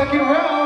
second round.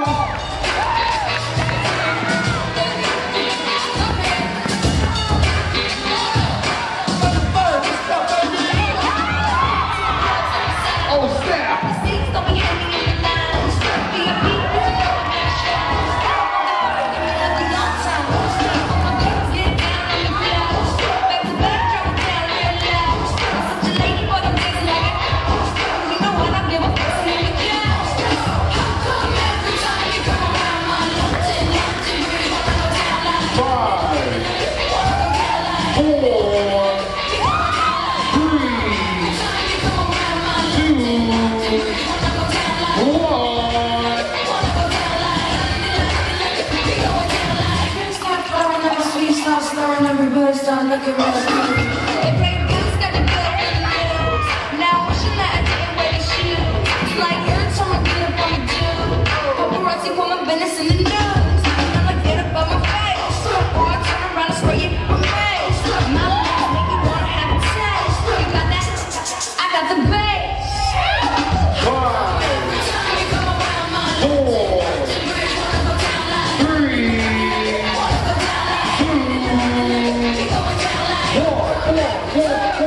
Don't. やった!